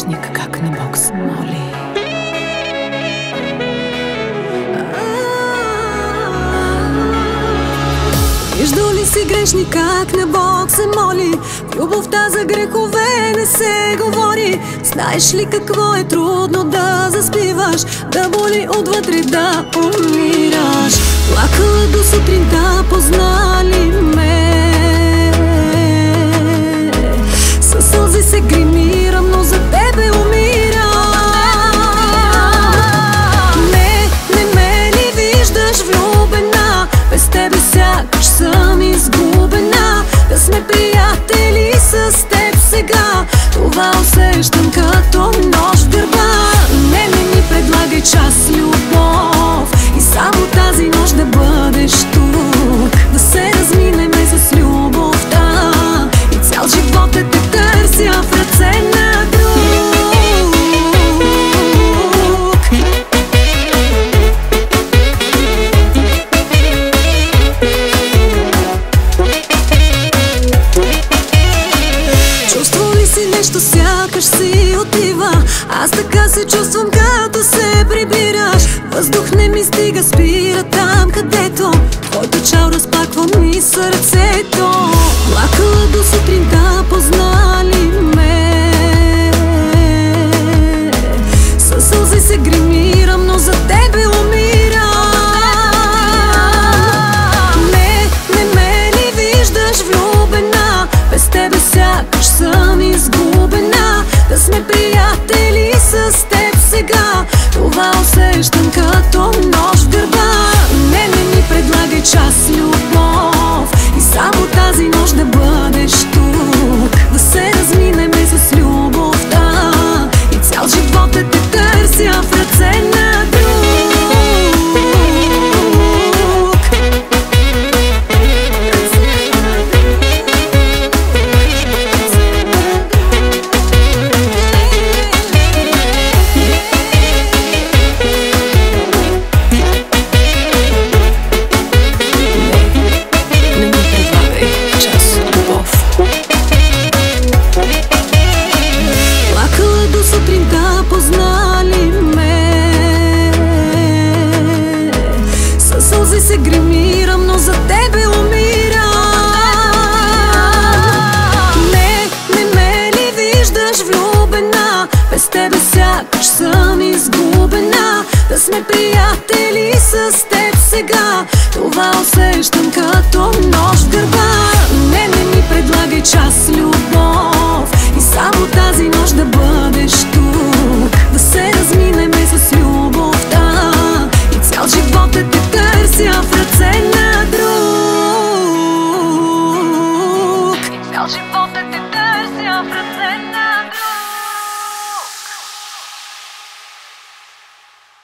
грешник, как на Бог се моли. Виждал ли си грешник как на Бог се моли? В любовта за грехове не се говори Знаеш ли какво е трудно да заспиваш? Да боли отвътре да умираш усещам като нож в гърба. Не, не ми предлагай час любов И само тази нощ да бъдеш тук. Да се разминеме с любовта. И цял живот да те търся в ръце нещо, сякаш си отива? Аз така се чувствам, като се прибираш. Въздух не ми стига, спира там, където Твоето чал разпаква ми сърцето. Плакала до се гримирам, но за тебе умирам. Не, не ме ли виждаш влюбена? Без тебе сякаш съм изгубена. Да сме приятели с теб сега. Това усещам като нож в гърба. Не, не ми предлагай час любов. И само тази нощ да бъда versia frățeni